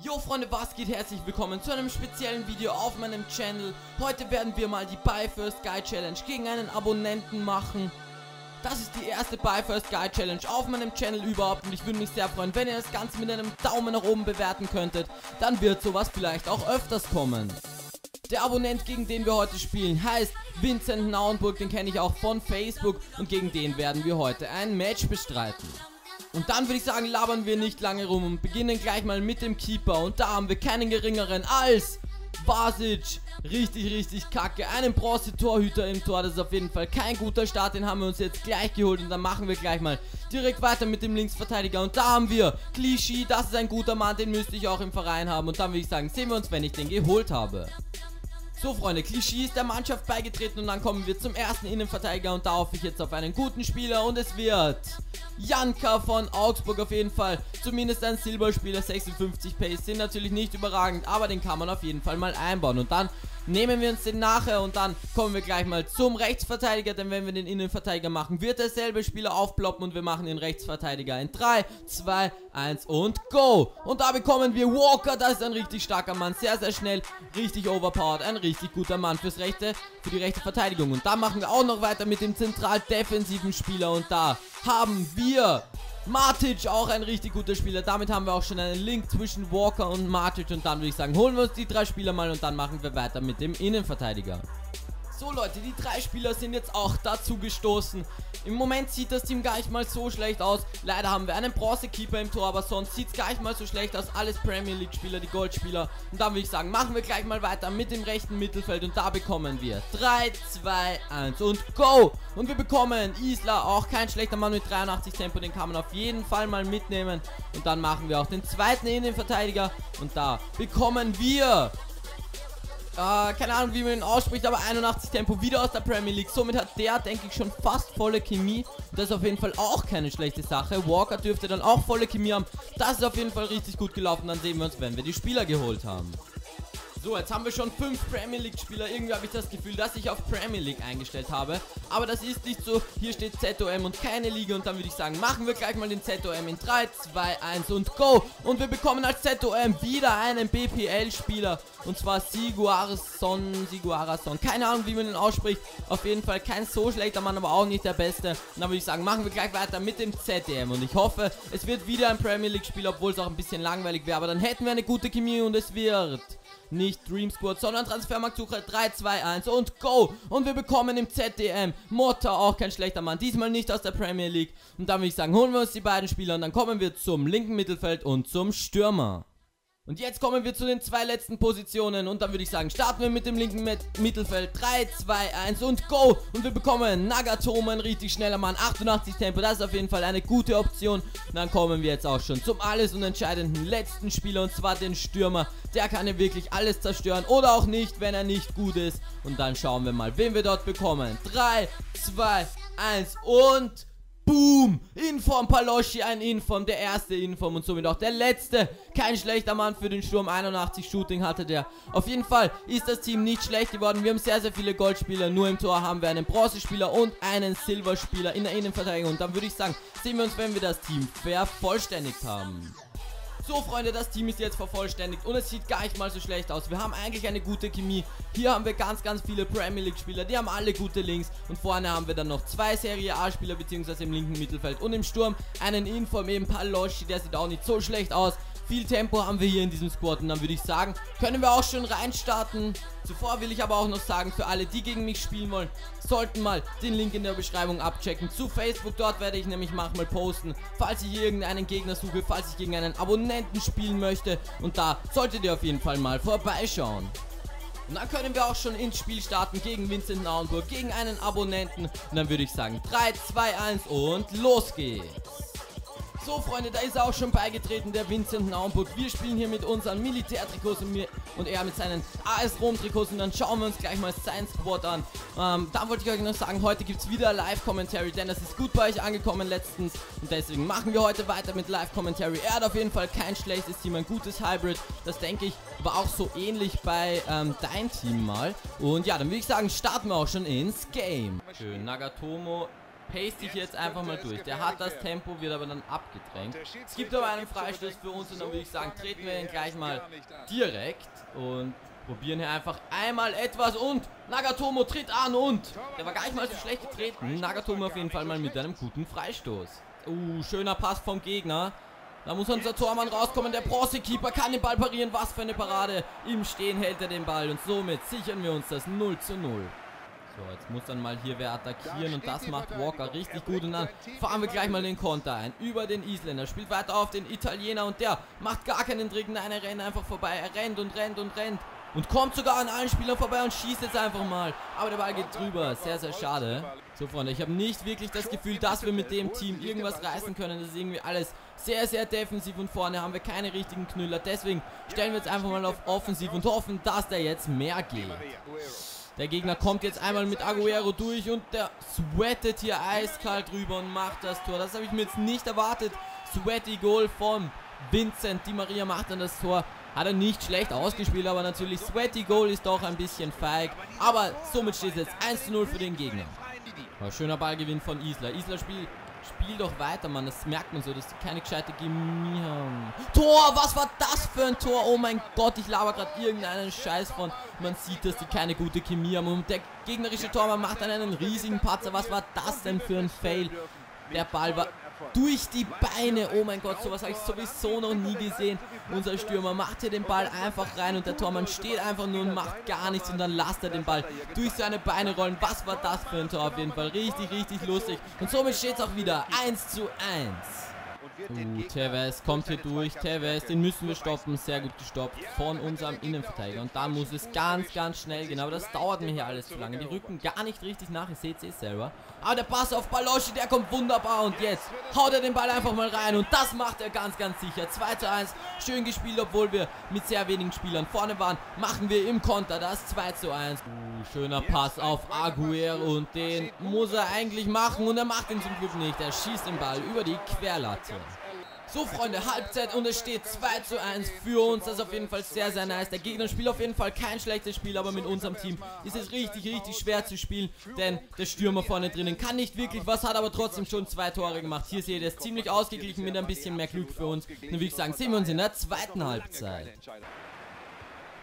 Jo Freunde, was geht? Herzlich willkommen zu einem speziellen Video auf meinem Channel. Heute werden wir mal die Buy First Guy Challenge gegen einen Abonnenten machen. Das ist die erste Buy First Guy Challenge auf meinem Channel überhaupt und ich würde mich sehr freuen, wenn ihr das Ganze mit einem Daumen nach oben bewerten könntet. Dann wird sowas vielleicht auch öfters kommen. Der Abonnent, gegen den wir heute spielen, heißt Vincent Nauenburg, den kenne ich auch von Facebook und gegen den werden wir heute ein Match bestreiten. Und dann würde ich sagen, labern wir nicht lange rum und beginnen gleich mal mit dem Keeper. Und da haben wir keinen geringeren als Basic. Richtig, richtig kacke. Einen Bronze-Torhüter im Tor. Das ist auf jeden Fall kein guter Start. Den haben wir uns jetzt gleich geholt. Und dann machen wir gleich mal direkt weiter mit dem Linksverteidiger. Und da haben wir Clichy. Das ist ein guter Mann. Den müsste ich auch im Verein haben. Und dann würde ich sagen, sehen wir uns, wenn ich den geholt habe. So Freunde, Klischee ist der Mannschaft beigetreten und dann kommen wir zum ersten Innenverteidiger und da hoffe ich jetzt auf einen guten Spieler und es wird Janka von Augsburg auf jeden Fall. Zumindest ein Silberspieler, 56 Pace sind natürlich nicht überragend, aber den kann man auf jeden Fall mal einbauen und dann nehmen wir uns den nachher und dann kommen wir gleich mal zum Rechtsverteidiger, denn wenn wir den Innenverteidiger machen, wird derselbe Spieler aufploppen und wir machen den Rechtsverteidiger in 3, 2, 1 und go! Und da bekommen wir Walker, das ist ein richtig starker Mann, sehr, sehr schnell, richtig overpowered, ein richtig guter Mann fürs rechte, für die rechte Verteidigung. Und da machen wir auch noch weiter mit dem zentral defensiven Spieler und da haben wir Matic, auch ein richtig guter Spieler. Damit haben wir auch schon einen Link zwischen Walker und Matic. Und dann würde ich sagen, holen wir uns die drei Spieler mal und dann machen wir weiter mit dem Innenverteidiger. So Leute, die drei Spieler sind jetzt auch dazu gestoßen. Im Moment sieht das Team gar nicht mal so schlecht aus. Leider haben wir einen Bronzekeeper im Tor, aber sonst sieht es gar nicht mal so schlecht aus. Alles Premier League Spieler, die Goldspieler. Und dann würde ich sagen, machen wir gleich mal weiter mit dem rechten Mittelfeld. Und da bekommen wir 3, 2, 1 und go! Und wir bekommen Isla, auch kein schlechter Mann mit 83 Tempo. Den kann man auf jeden Fall mal mitnehmen. Und dann machen wir auch den zweiten Innenverteidiger. Und da bekommen wir äh, keine Ahnung, wie man ihn ausspricht, aber 81 Tempo wieder aus der Premier League. Somit hat der, denke ich, schon fast volle Chemie. Das ist auf jeden Fall auch keine schlechte Sache. Walker dürfte dann auch volle Chemie haben. Das ist auf jeden Fall richtig gut gelaufen. Dann sehen wir uns, wenn wir die Spieler geholt haben. So, jetzt haben wir schon fünf Premier League Spieler. Irgendwie habe ich das Gefühl, dass ich auf Premier League eingestellt habe. Aber das ist nicht so. Hier steht ZOM und keine Liga. Und dann würde ich sagen, machen wir gleich mal den ZOM in 3, 2, 1 und go. Und wir bekommen als ZOM wieder einen BPL-Spieler. Und zwar Siguarason, Siguarason. Keine Ahnung, wie man den ausspricht. Auf jeden Fall kein so schlechter Mann, aber auch nicht der Beste. Und dann würde ich sagen, machen wir gleich weiter mit dem ZDM. Und ich hoffe, es wird wieder ein Premier League-Spieler, obwohl es auch ein bisschen langweilig wäre. Aber dann hätten wir eine gute Chemie und es wird nicht Dream Squad, sondern Transfermarktsuche 3, 2, 1 und go! Und wir bekommen im ZDM Motta, auch kein schlechter Mann, diesmal nicht aus der Premier League. Und dann würde ich sagen, holen wir uns die beiden Spieler und dann kommen wir zum linken Mittelfeld und zum Stürmer. Und jetzt kommen wir zu den zwei letzten Positionen und dann würde ich sagen, starten wir mit dem linken Mit Mittelfeld. 3, 2, 1 und go! Und wir bekommen Nagatomo, ein richtig schneller Mann, 88 Tempo, das ist auf jeden Fall eine gute Option. Und dann kommen wir jetzt auch schon zum alles und entscheidenden letzten Spieler und zwar den Stürmer. Der kann ja wirklich alles zerstören oder auch nicht, wenn er nicht gut ist. Und dann schauen wir mal, wen wir dort bekommen. 3, 2, 1 und... Boom! Inform Paloschi, ein Inform, der erste Inform und somit auch der letzte. Kein schlechter Mann für den Sturm, 81 Shooting hatte der. Auf jeden Fall ist das Team nicht schlecht geworden. Wir haben sehr, sehr viele Goldspieler. Nur im Tor haben wir einen Bronzespieler und einen Silberspieler in der Innenverteidigung. Und dann würde ich sagen, sehen wir uns, wenn wir das Team vervollständigt haben. So, Freunde, das Team ist jetzt vervollständigt und es sieht gar nicht mal so schlecht aus. Wir haben eigentlich eine gute Chemie. Hier haben wir ganz, ganz viele Premier League Spieler, die haben alle gute Links. Und vorne haben wir dann noch zwei Serie A Spieler, beziehungsweise im linken Mittelfeld. Und im Sturm einen Inform, eben Paloschi, der sieht auch nicht so schlecht aus. Viel Tempo haben wir hier in diesem Squad und dann würde ich sagen, können wir auch schon reinstarten. Zuvor will ich aber auch noch sagen, für alle, die gegen mich spielen wollen, sollten mal den Link in der Beschreibung abchecken zu Facebook. Dort werde ich nämlich manchmal posten, falls ich irgendeinen Gegner suche, falls ich gegen einen Abonnenten spielen möchte. Und da solltet ihr auf jeden Fall mal vorbeischauen. Und dann können wir auch schon ins Spiel starten gegen Vincent Nauenburg, gegen einen Abonnenten. Und dann würde ich sagen 3, 2, 1 und los geht's. So, Freunde, da ist er auch schon beigetreten, der Vincent Naumburg. Wir spielen hier mit unseren Militärtrikots und, mir, und er mit seinen AS Rom-Trikots. Und dann schauen wir uns gleich mal sein Squad an. Ähm, da wollte ich euch noch sagen, heute gibt es wieder Live-Commentary, denn das ist gut bei euch angekommen letztens. Und deswegen machen wir heute weiter mit Live-Commentary. Er hat auf jeden Fall kein schlechtes Team, ein gutes Hybrid. Das denke ich war auch so ähnlich bei ähm, dein Team mal. Und ja, dann würde ich sagen, starten wir auch schon ins Game. Schön, Nagatomo pace dich jetzt einfach mal durch. Der hat das Tempo, wird aber dann abgedrängt. Es gibt aber einen Freistoß für uns und dann würde ich sagen, treten wir ihn gleich mal direkt und probieren hier einfach einmal etwas und Nagatomo tritt an und der war gar nicht mal so schlecht getreten. Nagatomo auf jeden Fall mal mit einem guten Freistoß. Uh, schöner Pass vom Gegner. Da muss unser Tormann rauskommen. Der Bronzekeeper kann den Ball parieren. Was für eine Parade. Im Stehen hält er den Ball. Und somit sichern wir uns das 0 zu 0. So, jetzt muss dann mal hier wer attackieren und das macht Walker richtig gut und dann fahren wir gleich mal den Konter ein. Über den Isländer, spielt weiter auf den Italiener und der macht gar keinen Trick. Nein, er rennt einfach vorbei. Er rennt und rennt und rennt und kommt sogar an allen Spielern vorbei und schießt jetzt einfach mal. Aber der Ball geht drüber. Sehr, sehr schade. So, Freunde, ich habe nicht wirklich das Gefühl, dass wir mit dem Team irgendwas reißen können. Das ist irgendwie alles sehr, sehr defensiv und vorne haben wir keine richtigen Knüller. Deswegen stellen wir jetzt einfach mal auf offensiv und hoffen, dass der jetzt mehr geht. Der Gegner kommt jetzt einmal mit Aguero durch und der sweatet hier eiskalt drüber und macht das Tor. Das habe ich mir jetzt nicht erwartet. Sweaty Goal von Vincent. Die Maria macht dann das Tor. Hat er nicht schlecht ausgespielt, aber natürlich Sweaty Goal ist doch ein bisschen feig. Aber somit steht es jetzt 1 zu 0 für den Gegner. Aber schöner Ballgewinn von Isla. Isla spielt Spiel doch weiter, Mann. Das merkt man so, dass die keine gescheite Chemie haben. Tor! Was war das für ein Tor? Oh mein Gott, ich laber gerade irgendeinen Scheiß von. Man sieht, dass die keine gute Chemie haben. Und der gegnerische Tormann macht dann einen riesigen Patzer. Was war das denn für ein Fail? Der Ball war durch die Beine. Oh mein Gott, sowas habe ich sowieso noch nie gesehen. Unser Stürmer macht hier den Ball einfach rein und der Tormann steht einfach nur und macht gar nichts und dann lasst er den Ball durch seine Beine rollen. Was war das für ein Tor auf jeden Fall? Richtig, richtig lustig. Und somit steht es auch wieder 1 zu 1. Uh, Tevez kommt hier durch. Tevez, den müssen wir stoppen. Sehr gut gestoppt von unserem Innenverteidiger. Und dann muss es ganz, ganz schnell gehen. Aber das dauert mir hier alles zu lange. Die rücken gar nicht richtig nach. Ihr seht es selber. Aber der Pass auf Baloschi, der kommt wunderbar. Und jetzt haut er den Ball einfach mal rein. Und das macht er ganz, ganz sicher. 2 zu 1. Schön gespielt, obwohl wir mit sehr wenigen Spielern vorne waren. Machen wir im Konter das 2 zu 1. Uh, schöner Pass auf Aguero. Und den muss er eigentlich machen. Und er macht ihn zum Glück nicht. Er schießt den Ball über die Querlatte. So, Freunde, Halbzeit und es steht 2 zu 1 für uns. Das ist auf jeden Fall sehr, sehr nice. Der Gegner spielt auf jeden Fall kein schlechtes Spiel, aber mit unserem Team ist es richtig, richtig schwer zu spielen, denn der Stürmer vorne drinnen kann nicht wirklich was, hat aber trotzdem schon zwei Tore gemacht. Hier seht ihr es ziemlich ausgeglichen mit ein bisschen mehr Glück für uns. Dann würde ich sagen, sehen wir uns in der zweiten Halbzeit.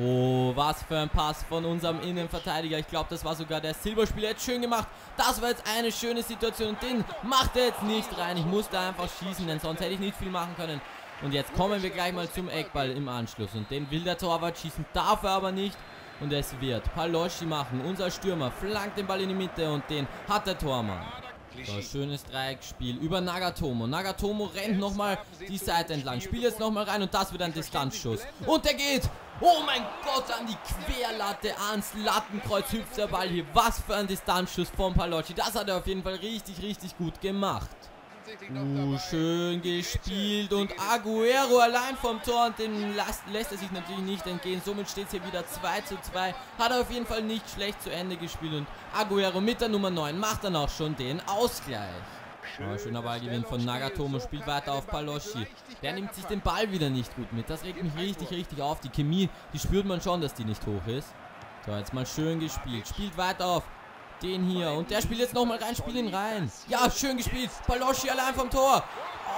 Oh, was für ein Pass von unserem Innenverteidiger. Ich glaube, das war sogar der Silberspieler. Jetzt schön gemacht. Das war jetzt eine schöne Situation. Den macht er jetzt nicht rein. Ich musste einfach schießen, denn sonst hätte ich nicht viel machen können. Und jetzt kommen wir gleich mal zum Eckball im Anschluss. Und den will der Torwart schießen, darf er aber nicht. Und es wird Paloschi machen. Unser Stürmer flankt den Ball in die Mitte und den hat der Tormann. So, schönes Dreieckspiel über Nagatomo. Nagatomo rennt nochmal die Seite entlang. Spielt jetzt nochmal rein und das wird ein Distanzschuss. Und der geht. Oh mein Gott, an die Querlatte, ans Lattenkreuz hüpft der Ball hier. Was für ein Distanzschuss von Palocci. Das hat er auf jeden Fall richtig, richtig gut gemacht. Uh, schön gespielt und Aguero allein vom Tor und den lässt, lässt er sich natürlich nicht entgehen. Somit steht es hier wieder 2 zu 2. Hat er auf jeden Fall nicht schlecht zu Ende gespielt und Aguero mit der Nummer 9 macht dann auch schon den Ausgleich. Oh, schöner Ballgewinn von Nagatomo, spielt weiter auf Paloschi. Der nimmt sich den Ball wieder nicht gut mit. Das regt mich richtig, richtig auf. Die Chemie, die spürt man schon, dass die nicht hoch ist. So, jetzt mal schön gespielt. Spielt weiter auf den hier. Und der spielt jetzt nochmal rein, spielt ihn rein. Ja, schön gespielt. Paloschi allein vom Tor.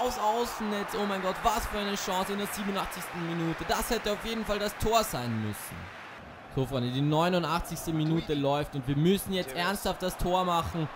Aus Außennetz. Oh mein Gott, was für eine Chance in der 87. Minute. Das hätte auf jeden Fall das Tor sein müssen. So, Freunde, die 89. Minute läuft und wir müssen jetzt ernsthaft das Tor machen.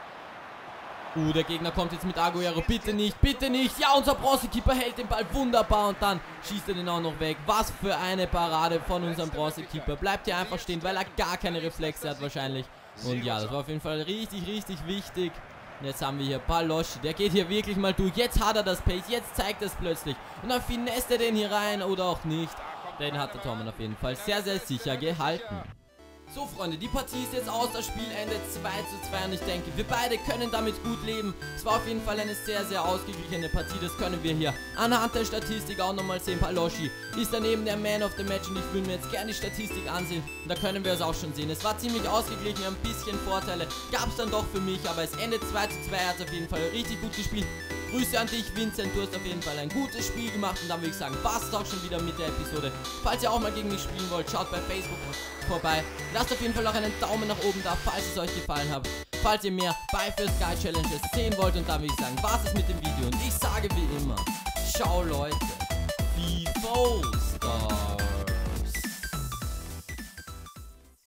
Uh, der Gegner kommt jetzt mit Aguero. Bitte nicht, bitte nicht. Ja, unser Bronzekeeper hält den Ball wunderbar und dann schießt er den auch noch weg. Was für eine Parade von unserem Bronzekeeper. Bleibt hier einfach stehen, weil er gar keine Reflexe hat wahrscheinlich. Und ja, das war auf jeden Fall richtig, richtig wichtig. Und jetzt haben wir hier Paloschi. Der geht hier wirklich mal durch. Jetzt hat er das Pace. Jetzt zeigt er es plötzlich. Und dann finesse er den hier rein oder auch nicht. Den hat der Tormann auf jeden Fall sehr, sehr sicher gehalten. So Freunde, die Partie ist jetzt aus, das Spiel endet 2 zu 2 und ich denke, wir beide können damit gut leben. Es war auf jeden Fall eine sehr, sehr ausgeglichene Partie, das können wir hier anhand der Statistik auch nochmal sehen. Paloschi ist daneben der Man of the Match und ich würde mir jetzt gerne die Statistik ansehen und da können wir es auch schon sehen. Es war ziemlich ausgeglichen, ein bisschen Vorteile gab es dann doch für mich, aber es endet 2 zu 2, er hat auf jeden Fall richtig gut gespielt. Grüße an dich, Vincent. Du hast auf jeden Fall ein gutes Spiel gemacht. Und dann würde ich sagen, es auch schon wieder mit der Episode. Falls ihr auch mal gegen mich spielen wollt, schaut bei Facebook vorbei. Lasst auf jeden Fall auch einen Daumen nach oben da, falls es euch gefallen hat. falls ihr mehr Buy First Guy Challenges sehen wollt. Und dann würde ich sagen, was ist mit dem Video? Und ich sage wie immer, ciao Leute, be bold.